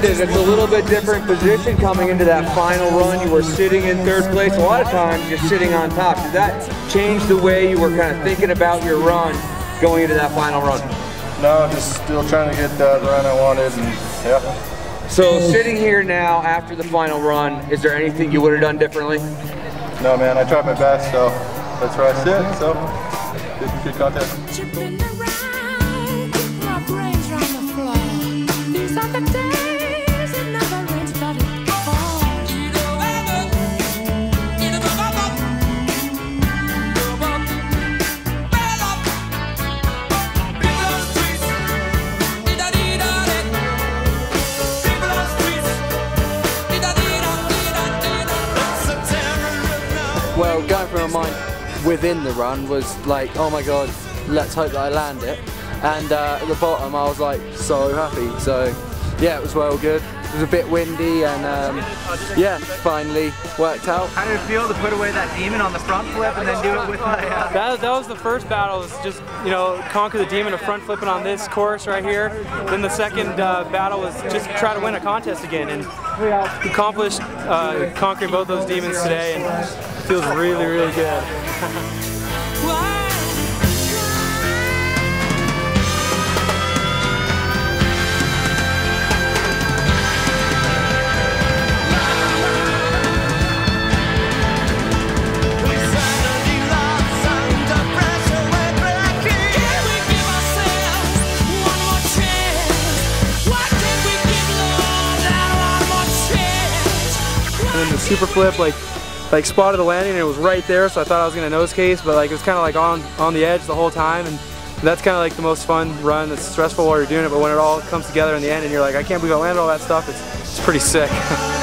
Brandon, it's a little bit different position coming into that final run. You were sitting in third place. A lot of times you're sitting on top. Did that change the way you were kind of thinking about your run going into that final run? No, just still trying to get uh, that run I wanted and yeah. So sitting here now after the final run, is there anything you would have done differently? No man, I tried my best, so that's where I sit, so good, good contest. Well, going through my mind within the run was like, oh my god, let's hope that I land it. And uh, at the bottom, I was like so happy. So yeah, it was well good. It was a bit windy and um, yeah, finally worked out. How did it feel to put away that demon on the front flip and then do it with my... Uh... That, that was the first battle, was just, you know, conquer the demon of front flipping on this course right here. Then the second uh, battle was just try to win a contest again. And we accomplished uh, conquering both those demons today and it feels really, really good. And the super flip like like spotted the landing and it was right there so I thought I was gonna nose case but like it was kind of like on on the edge the whole time and that's kind of like the most fun run it's stressful while you're doing it but when it all comes together in the end and you're like I can't believe I landed all that stuff it's, it's pretty sick